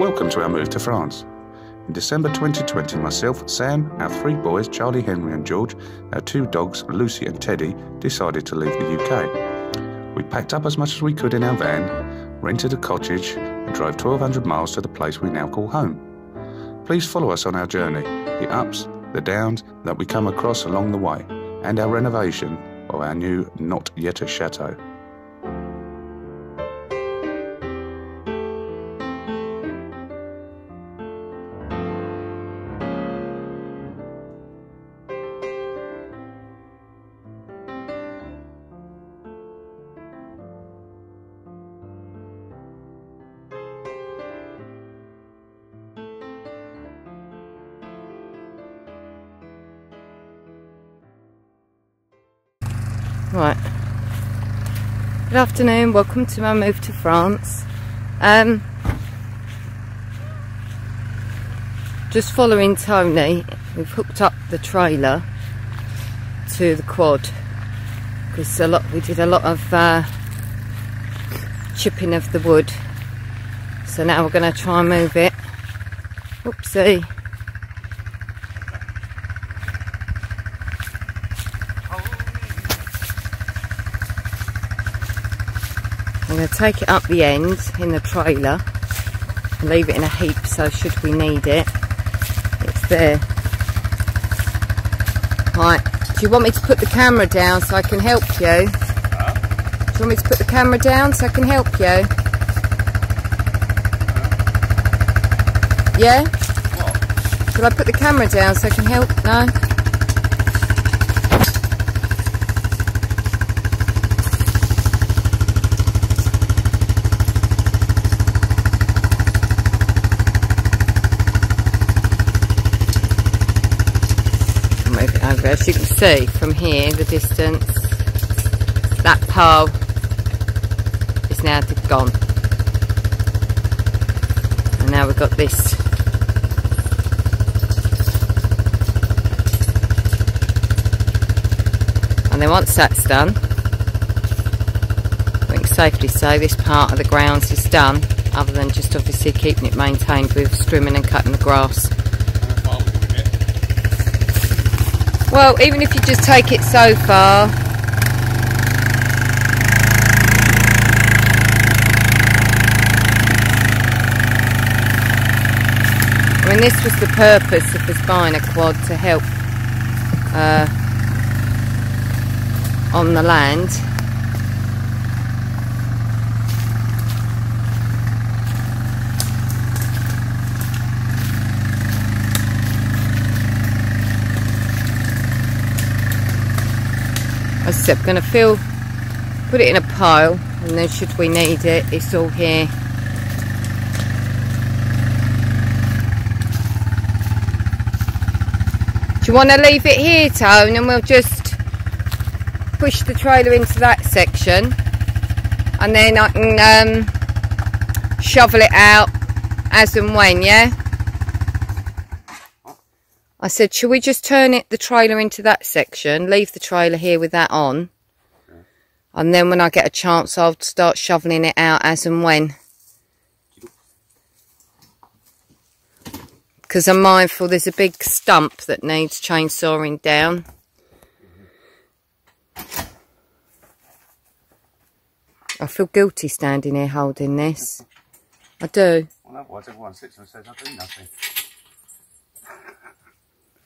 Welcome to our move to France. In December 2020, myself, Sam, our three boys, Charlie, Henry, and George, our two dogs, Lucy and Teddy, decided to leave the UK. We packed up as much as we could in our van, rented a cottage, and drove 1,200 miles to the place we now call home. Please follow us on our journey, the ups, the downs that we come across along the way, and our renovation of our new not yet a chateau. Right. Good afternoon, welcome to my move to France. Um, just following Tony, we've hooked up the trailer to the quad because a lot we did a lot of uh, chipping of the wood. So now we're going to try and move it. Oopsie. Going to take it up the end in the trailer and leave it in a heap so should we need it, it's there. Right, do you want me to put the camera down so I can help you? Do you want me to put the camera down so I can help you? Uh-huh. Yeah? Should I put the camera down so I can help? No? move it over. As you can see from here, the distance, that pole is now gone. And now we've got this. And then once that's done, we can safely say this part of the grounds is done, other than just obviously keeping it maintained with trimming and cutting the grass. Well, even if you just take it so far. I mean, this was the purpose of us buying a quad to help uh, on the land. I said, I'm going to fill, put it in a pile, and then should we need it, it's all here. Do you want to leave it here, Tone, and we'll just push the trailer into that section, and then I can um, shovel it out as and when, yeah? I said, shall we just turn it, the trailer into that section, leave the trailer here with that on, and then when I get a chance, I'll start shoveling it out as and when. Because I'm mindful there's a big stump that needs chainsawing down. I feel guilty standing here holding this. I do. Well, otherwise everyone sits and says, I do nothing.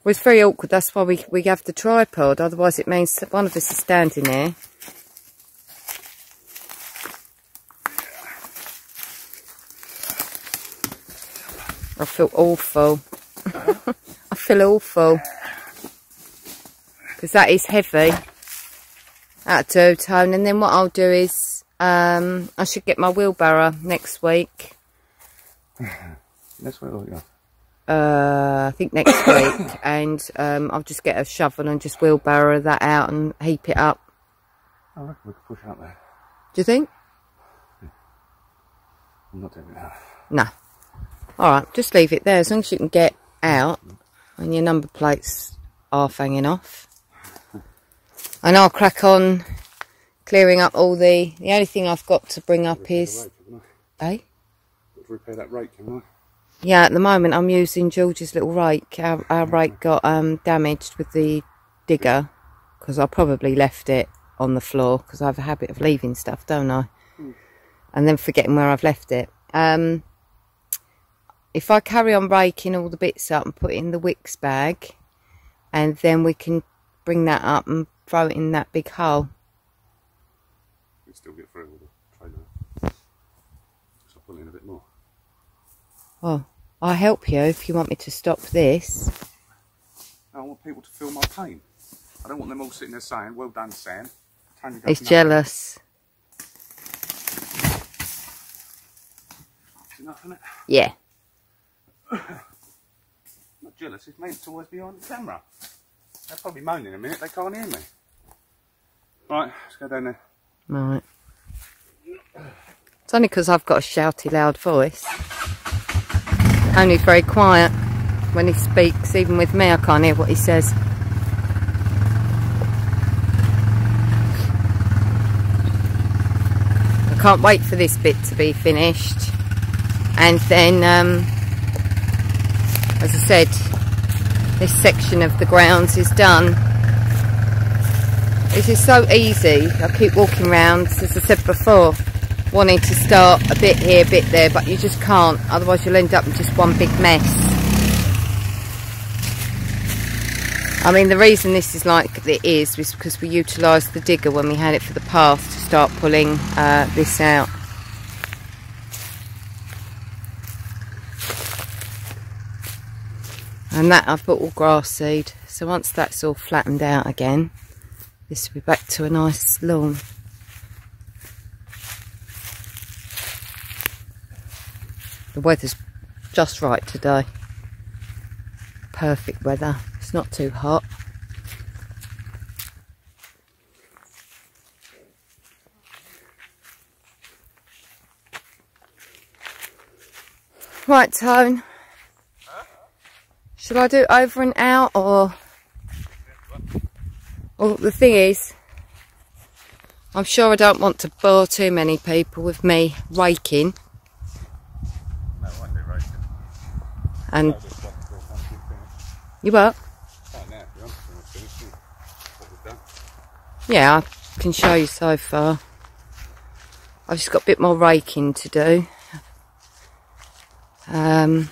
It's very awkward. That's why we, we have the tripod. Otherwise, it means one of us is standing there. I feel awful. I feel awful. Because that is heavy. That'll do, Tone. And then what I'll do is, um, I should get my wheelbarrow next week. That's what it'll go. Uh, I think next week, and um, I'll just get a shovel and just wheelbarrow that out and heap it up. I reckon we could push out there. Do you think? I'm not doing it now. No. All right, just leave it there as long as you can get out and your number plates are hanging off. And I'll crack on clearing up all the. The only thing I've got to bring up is. Rake, Eh? Got to repair that rake, haven't Yeah, at the moment I'm using George's little rake. Our, our rake got um, damaged with the digger because I probably left it on the floor because I have a habit of leaving stuff, don't I? And then forgetting where I've left it. Um, if I carry on raking all the bits up and put it in the Wickes bag, and then we can bring that up and throw it in that big hole. You still get through with the trailer. Just I'll pull in a bit more. Oh, I'll help you if you want me to stop this. I want people to feel my pain. I don't want them all sitting there saying, well done, Sam. He's jealous. enough? Yeah. not jealous, it's meant to always be on the camera. They'll probably moan in a minute, they can't hear me. Right, let's go down there. Right. It's only because I've got a shouty loud voice. Only very quiet. When he speaks, even with me I can't hear what he says. I can't wait for this bit to be finished. And then um, as I said this section of the grounds is done. This is so easy. I keep walking around as I said before wanting to start a bit here a bit there but you just can't. Otherwise you'll end up in just one big mess. I mean the reason this is like it is was because we utilised the digger when we had it for the path to start pulling uh, this out. And that I've put all grass seed. So once that's all flattened out again this will be back to a nice lawn the weather's just right today perfect weather it's not too hot Right, Tone. Should I do over and out or... Well, the thing is, I'm sure I don't want to bore too many people with me raking. No, I won't be raking. And... You what? Yeah, I can show you so far. I've just got a bit more raking to do. Um,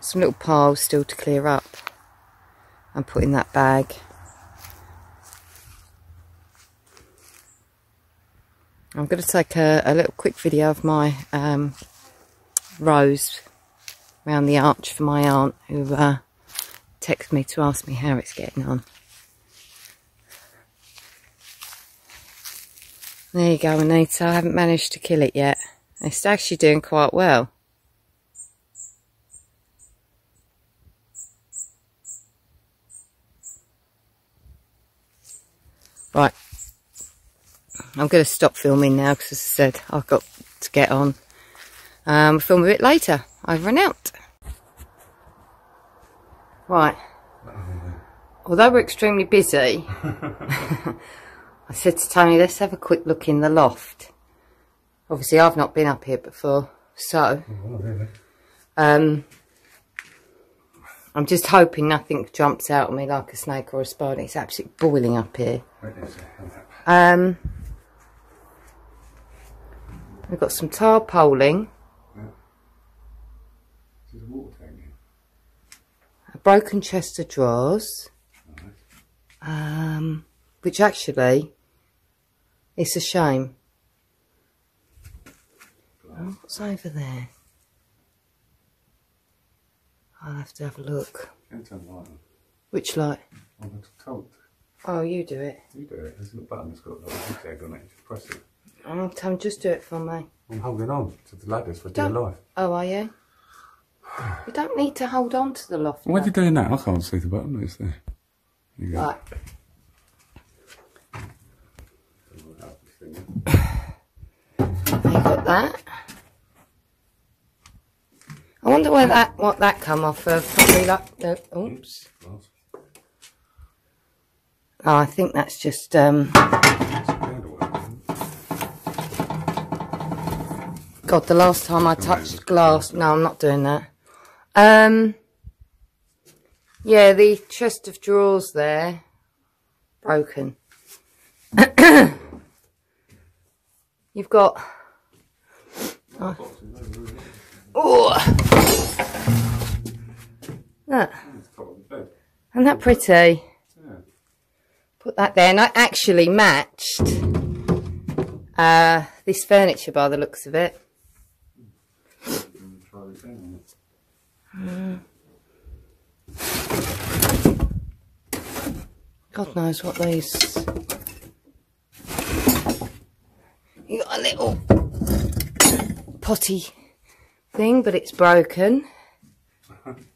some little piles still to clear up and put in that bag. I'm going to take a, a little quick video of my um, rose around the arch for my aunt who uh, texted me to ask me how it's getting on. There you go Anita, I haven't managed to kill it yet. It's actually doing quite well. Right. I'm going to stop filming now because as I said, I've got to get on. Um, film a bit later. I've run out. Right. Although we're extremely busy, I said to Tony, let's have a quick look in the loft. Obviously, I've not been up here before, so... Um, I'm just hoping nothing jumps out at me like a snake or a spider. It's absolutely boiling up here. Um, we've got some tarpaulin. A broken chest of drawers. Um, which actually, it's a shame. Oh, what's over there? I'll have to have a look. turn the light. Which light? On the coat. Oh, you do it. You do it. There's a button that's got a little tag on it. Just press it. Oh, Tone, just do it for me. I'm holding on to the ladders for dear life. Oh, are you? You don't need to hold on to the loft. Why are you doing that? I can't see the button. It's there. You go. Right. you got that. I wonder where that what that come off of. Probably like the oops. Oh, I think that's just um, God, the last time I touched glass. No, I'm not doing that. Um, yeah, the chest of drawers there, broken. You've got. Oh. oh. That. Isn't that pretty? Put that there. And I actually matched uh, this furniture by the looks of it. Mm. God knows what these... You got a little potty thing, but it's broken.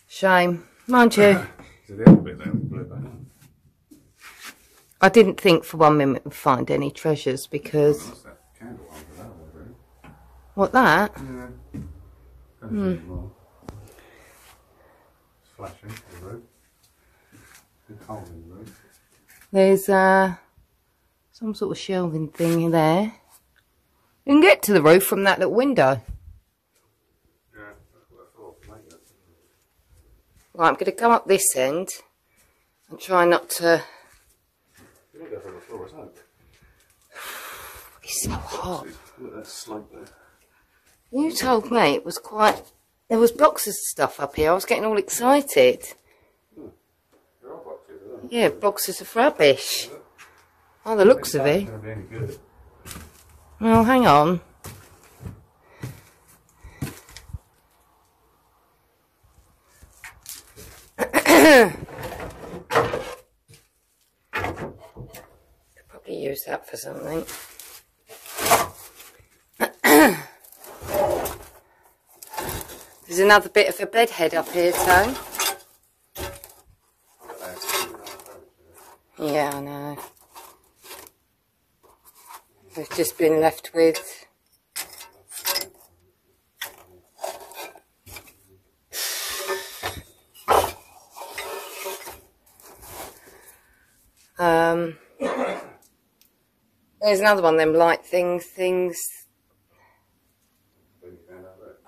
Shame. Mind you. I didn't think for one minute we'd find any treasures because... What, that? Yeah. Hmm flashing the roof. hole in the roof. There's uh, some sort of shelving thing there. You can get to the roof from that little window. Yeah, right, I'm going to come up this end and try not to... The floor, It's so hot. You told me it was quite there was boxes of stuff up here. I was getting all excited. Hmm. Boxes, yeah, boxes of rubbish. Oh, the looks of it. Well, hang on. Could probably use that for something. There's another bit of a bed head up here, Tone. Yeah, I know. We've just been left with um there's another one them light things things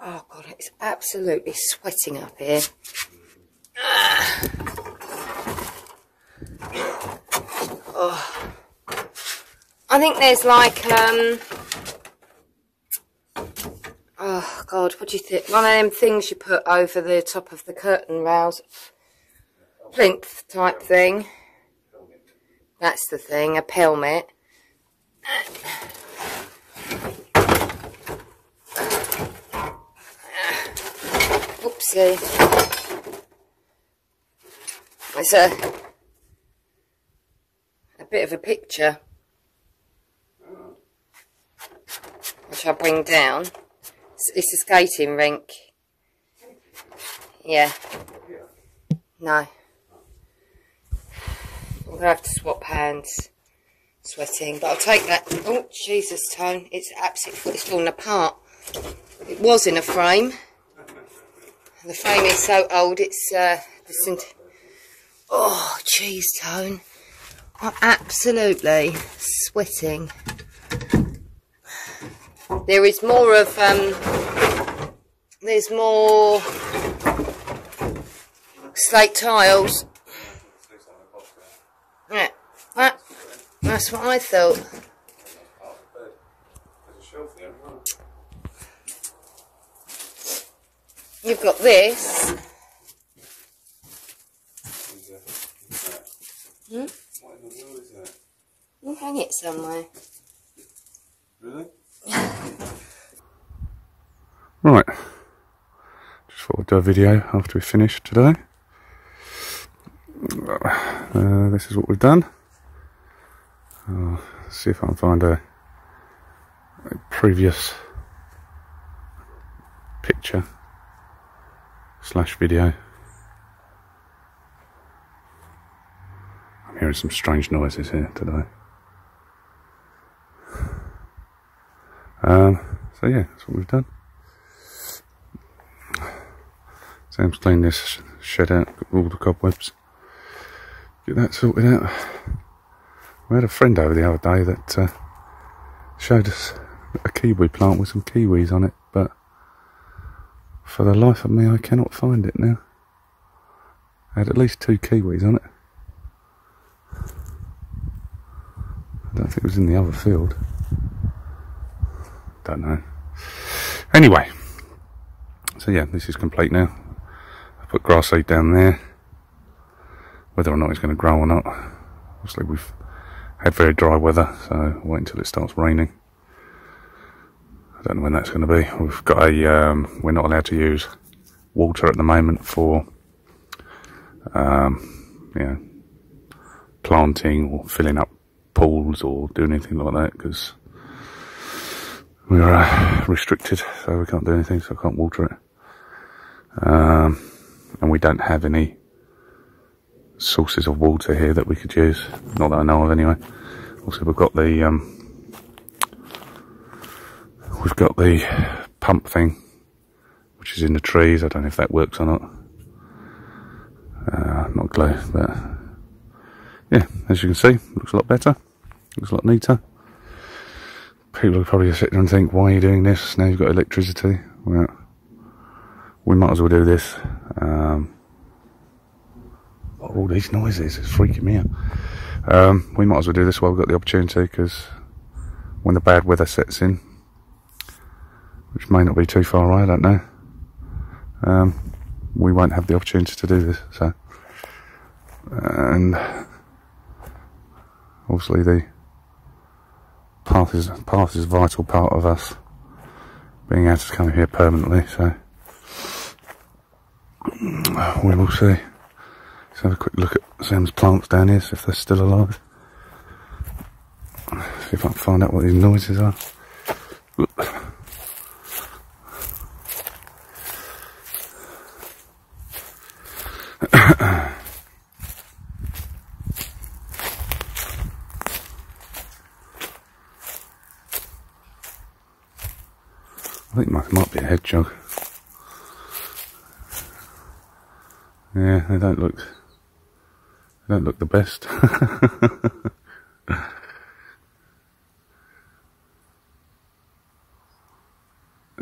Oh it's absolutely sweating up here. Oh. I think there's like, um, oh god, what do you think? One of them things you put over the top of the curtain rails, plinth type thing. That's the thing, a pelmet. See. It's a, a bit of a picture. Which I'll bring down. It's, it's a skating rink. Yeah. No. I'm to have to swap hands. Sweating. But I'll take that. Oh, Jesus, Tone. It's absolutely it's falling apart. It was in a frame. The frame is so old, it's uh, Oh, cheese tone. I'm absolutely sweating. There is more of, um, there's more slate tiles. Yeah, that, that's what I thought. You've got this. Hmm? What in the world is that? We'll hang it somewhere. Really? right. Just thought I'd do a video after we finish today. Uh, this is what we've done. Uh, see if I can find a, a previous picture slash video. I'm hearing some strange noises here today. Um, so yeah, that's what we've done. Sam's cleaned this shed out, all the cobwebs. Get that sorted out. We had a friend over the other day that uh, showed us a kiwi plant with some kiwis on it, for the life of me, I cannot find it now. I had at least two kiwis on it. I don't think it was in the other field. Don't know. Anyway, so yeah, this is complete now. I put grass seed down there. Whether or not it's going to grow or not. Obviously we've had very dry weather, so wait until it starts raining. I don't know when that's going to be. We've got a, um, we're not allowed to use water at the moment for, um, you know, planting or filling up pools or doing anything like that because we're uh, restricted, so we can't do anything, so I can't water it. Um, and we don't have any sources of water here that we could use. Not that I know of anyway. Also we've got the um, we've got the pump thing which is in the trees. I don't know if that works or not. Uh, not clue, but yeah, as you can see, looks a lot better. Looks a lot neater. People will probably sit there and think, why are you doing this? Now you've got electricity. Well, we might as well do this. Um, what are all these noises? It's freaking me out. Um, we might as well do this while we've got the opportunity because when the bad weather sets in, which may not be too far away, I don't know, um, we won't have the opportunity to do this. So, and obviously the path is path is a vital part of us being able to come here permanently. So we will see. Let's have a quick look at Sam's plants down here, see if they're still alive. See if I can find out what these noises are. Might be a hedgehog. Yeah, they don't look they don't look the best.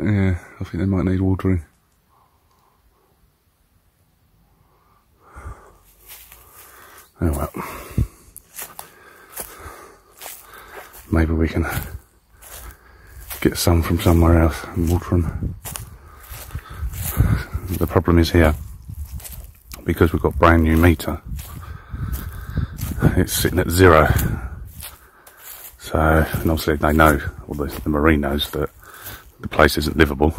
yeah, I think they might need watering. Oh well. Maybe we can get some from somewhere else and water them. The problem is here, because we've got brand new meter, it's sitting at zero. So, and obviously they know, or the, the mairie knows that the place isn't livable.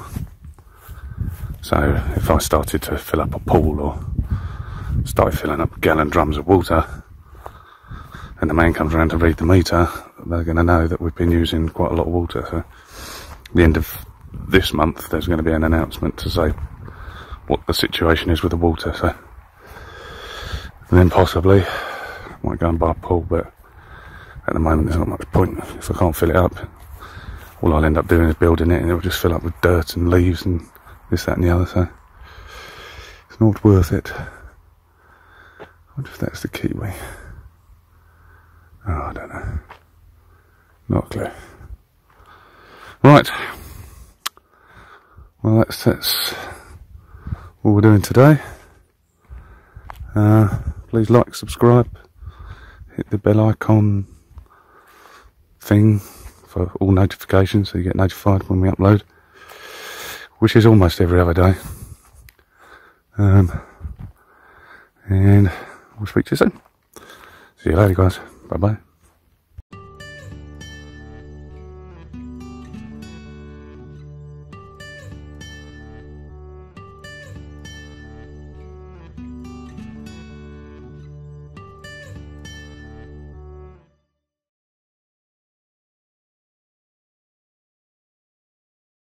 So if I started to fill up a pool or started filling up gallon drums of water, and the man comes around to read the meter, they're going to know that we've been using quite a lot of water. So, the end of this month, there's going to be an announcement to say what the situation is with the water. So, and then possibly I might go and buy a pool, but at the moment there's not much point. If I can't fill it up, all I'll end up doing is building it, and it'll just fill up with dirt and leaves and this, that, and the other. So, it's not worth it. I wonder if that's the kiwi. Oh, I don't know. Not clue. Right. Well, that's, that's what we're doing today. Uh, please like, subscribe, hit the bell icon thing for all notifications so you get notified when we upload, which is almost every other day. Um, and we'll speak to you soon. See you later, guys. Bye bye.